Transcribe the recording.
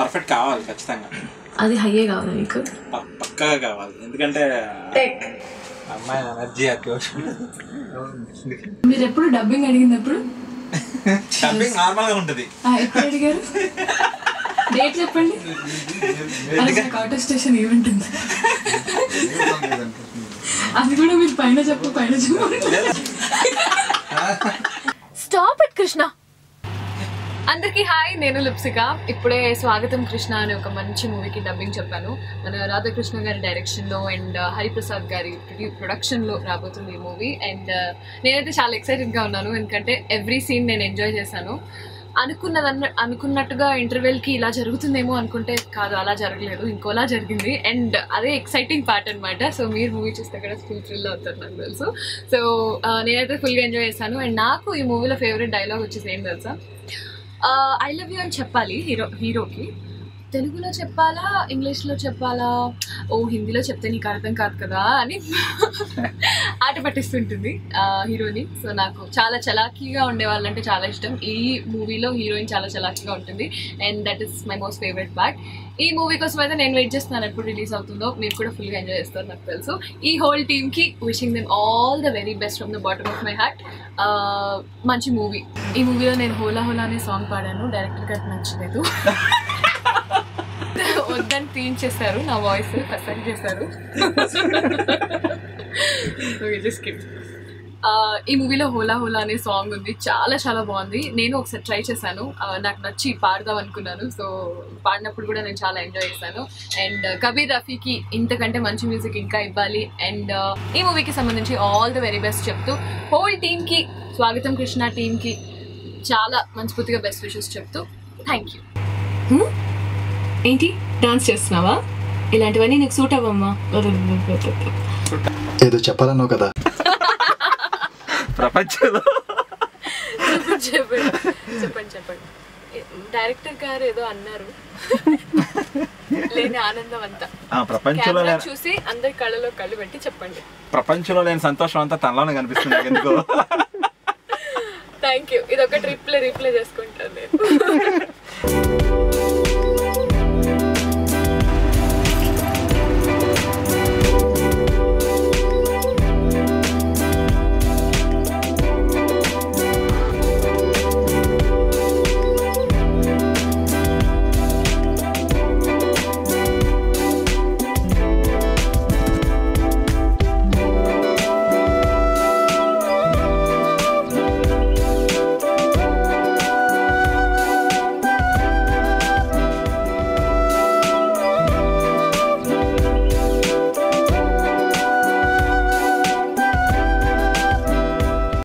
Perfect కావాలి ఖచ్చితంగా. అది హయ్యే కావాలి మీకు పక్కాగా కావాలి. ఎందుకంటే అమ్మాయి ఎనర్జీ మీరు ఎప్పుడు డబ్బింగ్ అడిగినప్పుడు డబ్బింగ్ నార్మల్గా ఉంటది. ఆ, ఎప్పుడు అడిగారు? డేట్ చెప్పండి. ఆటో స్టేషన్ ఈవెంట్ ఉంది. అది కూడా మీరు పైన చెప్పు పైన చెప్పు. హాయ్ నేను లిప్సిక ఇప్పుడే స్వాగతం కృష్ణ అనే ఒక మంచి మూవీకి డబ్బింగ్ చెప్పాను. మన రాధాకృష్ణ గారి డైరెక్షన్లో అండ్ uh, హరిప్రసాద్ గారి ప్రొడక్షన్లో రాబోతుంది ఈ మూవీ. అండ్ uh, నేనైతే చాలా ఎక్సైటెడ్గా ఉన్నాను. ఎందుకంటే ఎవ్రీ సీన్ నేను ఎంజాయ్ చేశాను. అనుకున్నదన్న అనుకున్నట్టుగా ఇంటర్వెల్కి ఇలా జరుగుతుందేమో అనుకుంటే కాదు అలా జరగలేదు. ఇంకోలా జరిగింది. అండ్ అదే ఎక్సైటింగ్ పార్ట్ అనమాట సో మీరు మూవీ చూస్తే కూడా ఫుల్ థ్రిల్ అవుతారు నాకు తెలుసు. సో uh, నేనైతే ఫుల్గా ఎంజాయ్ చేశాను. అండ్ నాకు ఈ మూవీలో ఫేవరెట్ డైలాగ్ వచ్చేసి ఏం తెలుసా? ఐ లవ్ యూ అని చెప్పాలి హీరో హీరోకి తెలుగులో చెప్పాలా? ఇంగ్లీష్లో చెప్పాలా? ఓ హిందీలో చెప్తే నీకు అర్థం కాదు కదా అని ఆట పట్టిస్తుంటుంది హీరోని సో నాకు చాలా చలాకీగా ఉండే వాళ్ళంటే చాలా ఇష్టం. ఈ మూవీలో హీరోయిన్ చాలా చలాకీగా ఉంటుంది. And that is my most favourite part. ఈ మూవీ కోసం అయితే నేను వెయిట్ చేస్తున్నాను ఎప్పుడు రిలీజ్ అవుతుందో. మీరు కూడా ఫుల్గా ఎంజాయ్ చేస్తారు నాకు తెలుసు. ఈ హోల్ టీమ్కి wishing them all the very best from the bottom of my heart. మంచి మూవీ. ఈ మూవీలో నేను హోలా హోలా అనే సాంగ్ పాడాను. డైరెక్టర్ గారికి నచ్చలేదు. వద్దని తీయించేస్తారు నా వాయిస్ పర్సెంట్ చేశారు. ఈ మూవీలో హోలా హోలా అనే సాంగ్ ఉంది చాలా చాలా బాగుంది. నేను ఒకసారి ట్రై చేశాను నాకు నచ్చి పాడదాం అనుకున్నాను సో పాడినప్పుడు కూడా నేను చాలా ఎంజాయ్ చేశాను. అండ్ కబీర్ రఫీకి ఇంతకంటే మంచి మ్యూజిక్ ఇంకా ఇవ్వాలి. అండ్ ఈ మూవీకి సంబంధించి ఆల్ ద వెరీ బెస్ట్ చెప్తూ హోల్ టీమ్కి స్వాగతం కృష్ణ టీమ్కి చాలా మనస్ఫూర్తిగా బెస్ట్ విషెస్ చెప్తూ థ్యాంక్ యూ. ఏంటి? డాన్స్ చేస్తున్నావా? ఇలాంటివన్నీ నీకు సూట్ అవ్వమ్మా. ఏదో చెప్పాలన్నావు కదా. ప్రపంచంలో. చెప్పండి చెప్పండి. చెప్పండి డైరెక్టర్ గారు ఏదో అన్నారు. లేని ఆనందం అంతా. ఆ, ప్రపంచంలో చూసి అందరి కళ్ళలో కళ్ళు పెట్టి చెప్పండి. ప్రపంచంలో లేని సంతోషం అంతా తనలోనే కనిపిస్తుంది ఎందుకో. థ్యాంక్ యూ ఇది ఒక రిప్లై రిప్లై చేసుకుంటాను నేను.